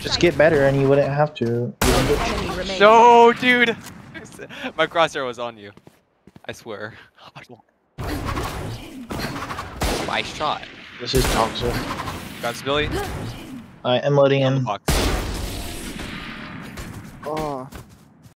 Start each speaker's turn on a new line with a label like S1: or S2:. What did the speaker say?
S1: Just get better and you wouldn't have to.
S2: No, dude! My crosshair was on you. I swear. I shot.
S1: This is toxic.
S2: Got Billy?
S1: I am loading him.
S2: Oh.